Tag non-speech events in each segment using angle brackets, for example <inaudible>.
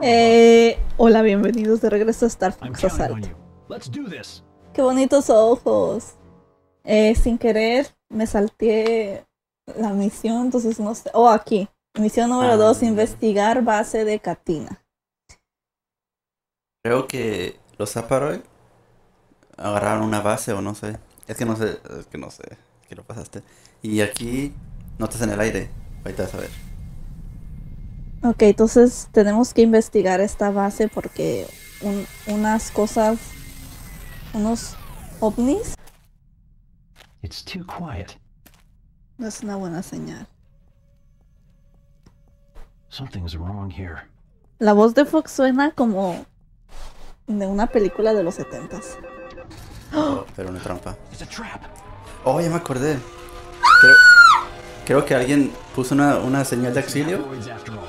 Eh, hola, bienvenidos de regreso a Star Fox Assault. Qué bonitos ojos. Eh, sin querer me salté la misión, entonces no sé. Oh, aquí. Misión número Ah. 2, investigar base de Katina. Creo que los Zaparoi agarraron una base o no sé. Es que no sé, es que no sé. Que lo pasaste. Y aquí no estás en el aire. Ahorita vas a ver. Ok, entonces tenemos que investigar esta base porque un- unas cosas, unos ovnis, It's too quiet. no es una buena señal. Something's wrong here. La voz de Fox suena como de una película de los setentas. Oh, pero una trampa. It's a trap. Oh, ya me acordé. <gasps> Creo, creo que alguien puso una, una señal de auxilio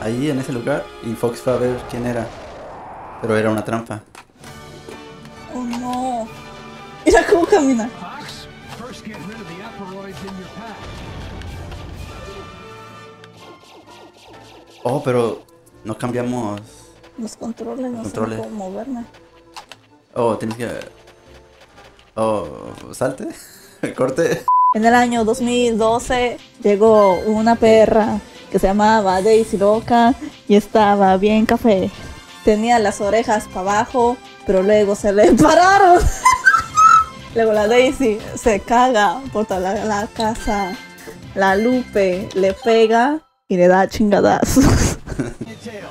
ahí en ese lugar y Fox fue a ver quién era. Pero era una trampa. Oh no. Mira cómo camina. Oh, pero no cambiamos. Los controles, no Controles. sé cómo moverme. Oh, tienes que. Oh, salte. <laughs> Corte. En el año 2012 llegó una perra que se llamaba Daisy Loca y estaba bien café. Tenía las orejas para abajo, pero luego se le <laughs> pararon. luego la Daisy se caga por toda la, la casa. La Lupe le pega y le da chingadazos. <laughs>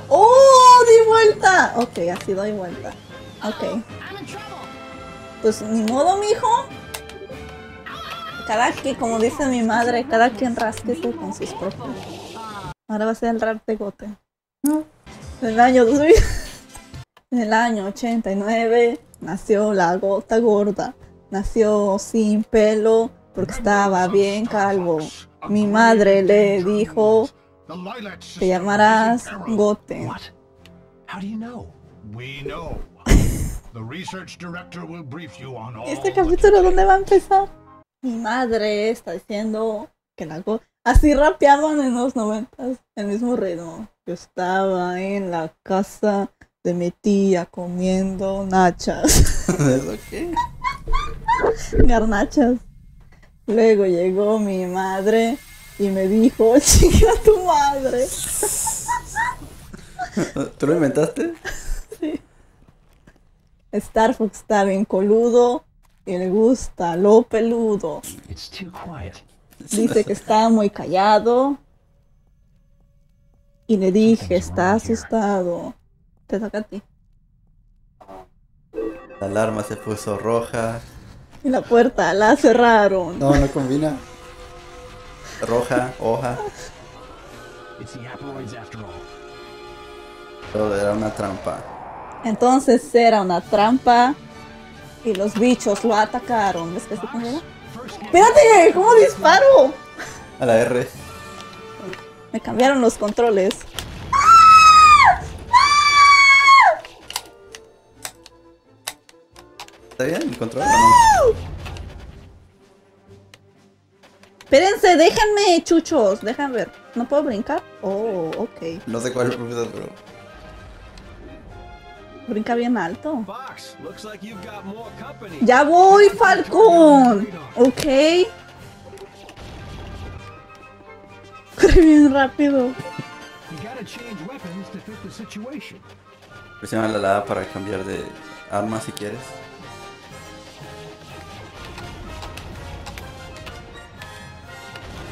¡Oh! ¡Di vuelta! Ok, así doy vuelta. Ok. Pues ni modo, mijo. Cada que, como dice mi madre, cada quien rasquese con sus propios. Ahora va a ser el rap de Gote. En el año 2000. En <laughs> el año 89 nació la gota gorda. Nació sin pelo porque estaba bien calvo. Mi madre le dijo, te llamarás is error. Gote. What? How do you know? We know. the research director will brief you on <laughs> all ¿Este the capítulo dónde va a empezar? Mi madre está diciendo que la go- Así rapeaban en los noventas, el mismo ritmo. Yo estaba en la casa de mi tía comiendo nachas, <laughs> ¿Eso qué? <laughs> garnachas. Luego llegó mi madre y me dijo, <laughs> chica tu madre. ¿Tú lo inventaste? Star Fox está bien coludo y le gusta lo peludo. It's too quiet. Dice que está muy callado. Y le dije, está asustado. Te toca a ti. La alarma se puso roja. Y la puerta la cerraron. No, no combina. Roja, hoja. It's the aperoids after all. Todo era una trampa. Entonces era una trampa. Y los bichos lo atacaron. ¿Ves que se ¡Espérate! ¿Cómo disparo? A la R. Me cambiaron los controles. ¿Está bien? ¿El control no? Espérense, déjenme, chuchos. Déjenme ver. ¿No puedo brincar? Oh, ok. No sé cuál es el profesor, pero. Brinca bien alto. Fox, looks like you've got more company. Ya voy, Falcón. Ok. Corre bien rápido. You gotta change weapons to fit the situation. Presiona la lava para cambiar de arma si quieres.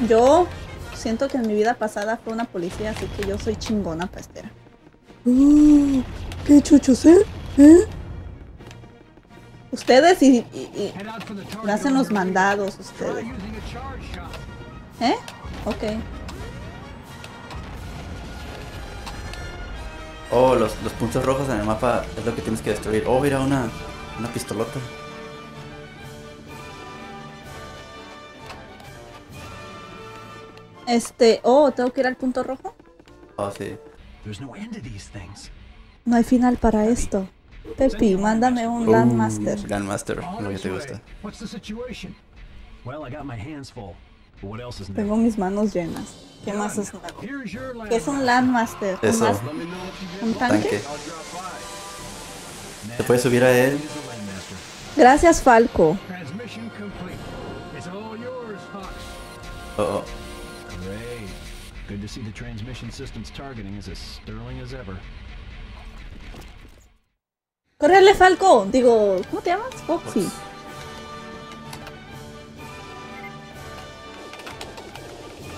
Yo siento que en mi vida pasada fue una policía, así que yo soy chingona pestera. Uh, ¿Qué chuchos, eh? ¿Eh? Ustedes y, y- hacen los mandados, ustedes. ¿Eh? Ok. Oh, los, los puntos rojos en el mapa es lo que tienes que destruir. Oh, mira, una, una pistolota. Este, oh, tengo que ir al punto rojo. Oh, sí. There's no end to these things. No hay final para esto. Pepi, mándame un Landmaster. Uh, Grandmaster, All lo que te gusta. What's the situation? Well, I got my hands full. But what else is new? Tengo mis manos llenas. ¿Qué más es nuevo? ¿Qué es un Landmaster? ¿Un, Eso. mas- Let me know if you get un tanque? ¿Te puedes subir a él? Landmaster. Gracias, Falco. Transmission complete. It's all yours, Fox. Oh, oh. Great. Good to see the transmission system's targeting is as sterling as ever. ¡Correle, Falco! Digo, ¿cómo te llamas? Foxy.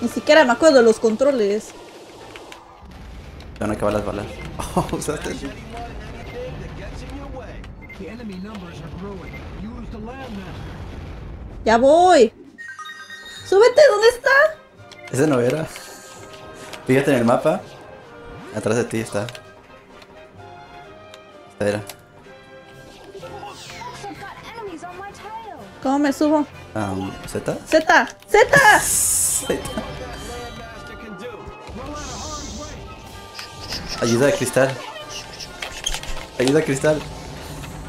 Ni siquiera me acuerdo de los controles. Van a acabar las balas. <laughs> Oh, usaste. ¡Ya voy! ¡Súbete! ¿Dónde está? Ese no era. Fíjate en el mapa. Atrás de ti está. Esta era. ¿Cómo me subo? Um, ¿Z? ¡Z! ¡Z! Ayuda de cristal. Ayuda cristal.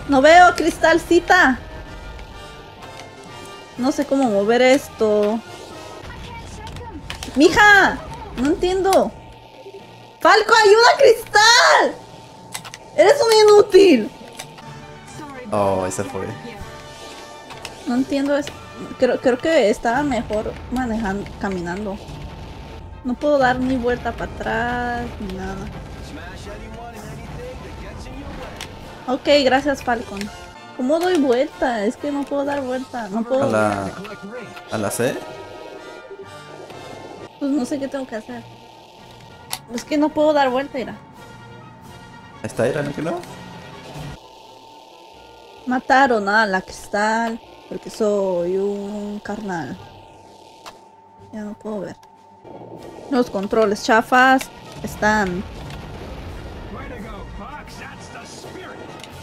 No veo cristalcita. No sé cómo mover esto. ¡Mija! No entiendo. ¡Falco, ayuda a Cristal! ¡Eres un inútil! Oh, ese fue. No entiendo eso. Creo, creo que estaba mejor manejando, caminando. No puedo dar ni vuelta para atrás ni nada. Ok, gracias Falcon. ¿Cómo doy vuelta? Es que no puedo dar vuelta. No A puedo. la, Collect rate. a la C. Pues no sé qué tengo que hacer. Es que no puedo dar vuelta, mira. ¿Está era, no que no? Mataron a la cristal porque soy un carnal. Ya no puedo ver. Los controles chafas están.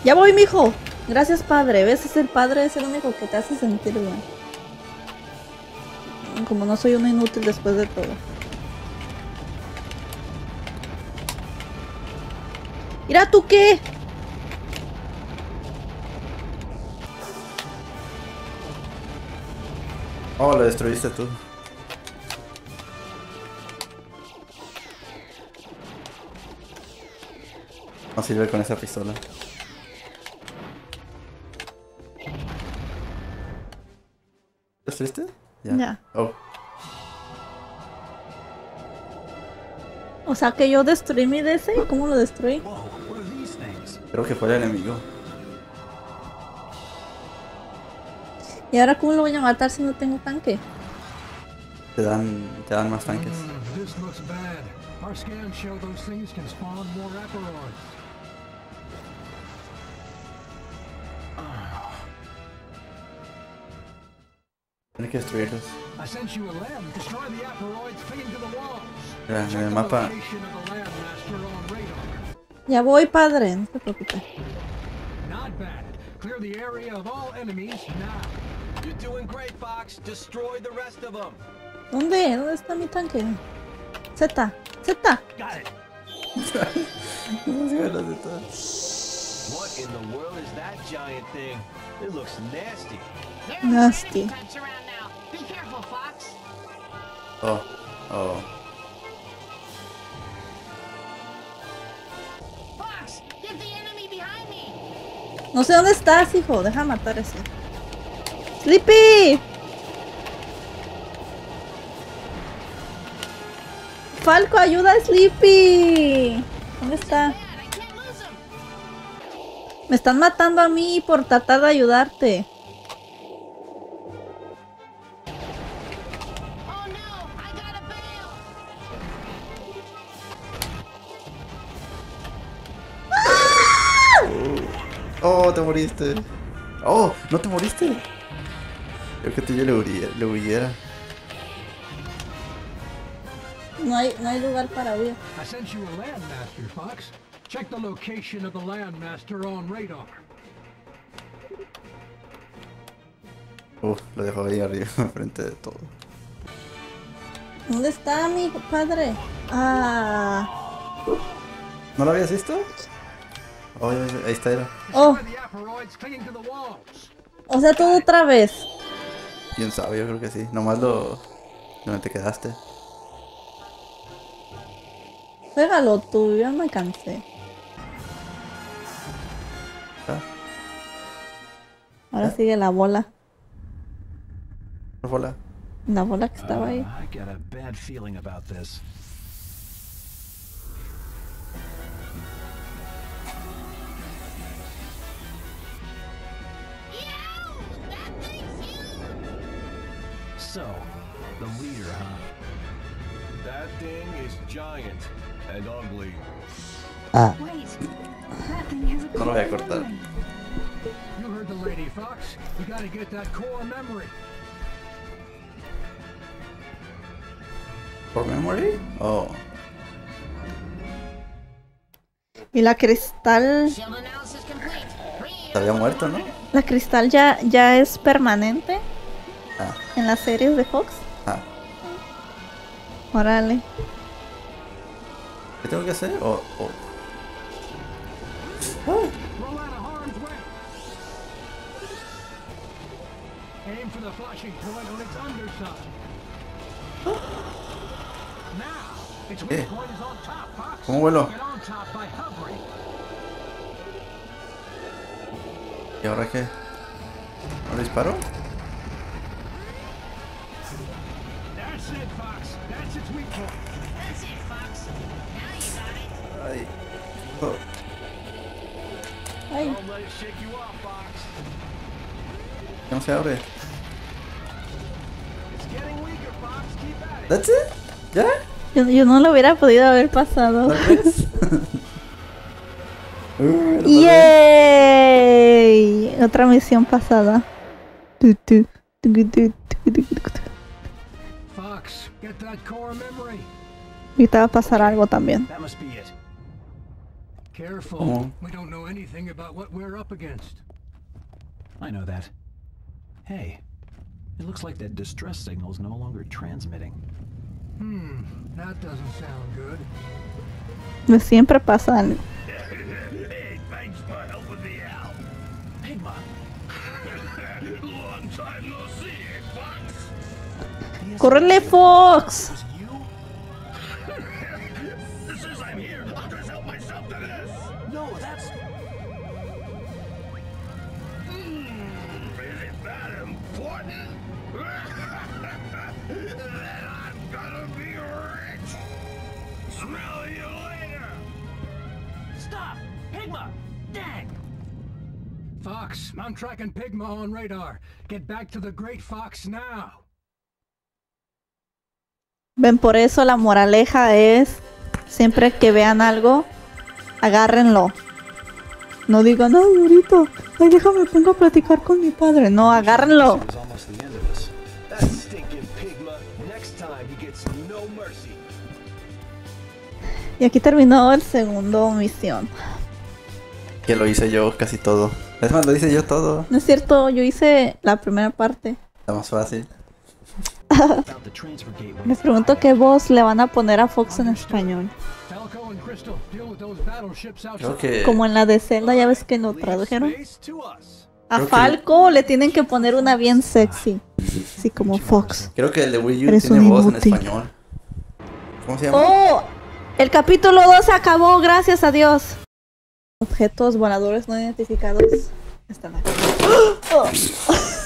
Ya voy, mijo. Gracias, padre. ¿Ves? Es el padre, es el único que te hace sentir bien. Como no soy un inútil después de todo. Mira tú qué. Oh, lo destruiste tú. No sirve con esa pistola. ¿Destruiste? Ya. Oh, O sea que yo destruí mi DC. ¿Cómo lo destruí? Whoa, what are these things? creo que fue el enemigo. ¿Y ahora cómo lo voy a matar si no tengo tanque? Te dan, te dan más tanques. This looks bad. Our scans show those things can spawn more Aperoids. Tienes que destruirlos. Mira, en el mapa. Ya voy, padre. No se preocupe. Of them. ¿Dónde? ¿Dónde está mi tanque? Z. Z. Got it. What in the world is that giant thing? It looks nasty. Oh, oh. Fox, get the enemy behind me. No sé dónde estás, hijo. Deja matar ese. ¡Sleepy! Falco, ayuda a Sleepy. ¿Dónde está? Me están matando a mí por tratar de ayudarte. Oh, te moriste. Oh, no te moriste. Creo que tú ya le huyera. Le huyera. No hay, no hay lugar para huir. I sent you a Landmaster, Fox. Check the location of the Landmaster on radar. Uh, lo dejo ahí arriba, <laughs> frente de todo. ¿Dónde está mi padre? Ah. ¿No lo habías visto? Oh, ahí está, era. Oh, o sea, todo otra vez. Quién sabe, yo creo que sí. Nomás lo. ¿Dónde te quedaste? Juégalo tú, ya me cansé. ¿Ah? Ahora ¿Eh? sigue la bola. ¿Por bola? La bola que estaba ahí. Uh, I got a bad feeling about this. So, the leader, huh? That thing is giant and ugly. Wait, that thing has a No lo voy a core cortar. memory. You heard the lady, Fox. You gotta get that core memory. ¿Por memory? Oh. Y la cristal. Se había muerto, ¿no? La cristal ya, ya es permanente Ah, en las series de Fox. ah. Órale. ¿Qué tengo que hacer? Oh, oh. On top, Fox. ¿Cómo vuelo? ¿Y ahora qué? ¿No disparo? No se abre? ¿That's it? ¿Ya? yo, yo no lo hubiera podido haber pasado. <laughs> <laughs> Uh. ¡Yay! Otra misión pasada. Memory. Ahorita va a pasar algo también. Careful. Oh. We don't know anything about what we're up against. I know that. Hey, it looks like that distress signal is no longer transmitting. Hmm, that doesn't sound good. Pues Siempre pasa algo. Hey, thanks for helping me out. Pigma! <laughs> Long time no see, Fox. ¡Córrele, Fox! Fox, I'm tracking Pigma on radar. Get back to the Great Fox now. Ven, por eso la moraleja es, siempre que vean algo, agárrenlo. No digan, ay, ahorita, ay, déjame, pongo a platicar con mi padre. No, agárrenlo. No. Y aquí terminó el segundo misión. Que lo hice yo casi todo. Es más, lo hice yo todo. No es cierto, yo hice la primera parte. Está más fácil. Me pregunto qué voz le van a poner a Fox en español. Creo que. Como en la de Zelda, ya ves que lo tradujeron. A que- Falco le tienen que poner una bien sexy. Así como Fox. Creo que el de Wii U Eres tiene voz en español. ¿Cómo se llama? ¡Oh! El capítulo 2 acabó, gracias a Dios. Objetos voladores no identificados están aquí. <gasps> ¡Oh! <laughs>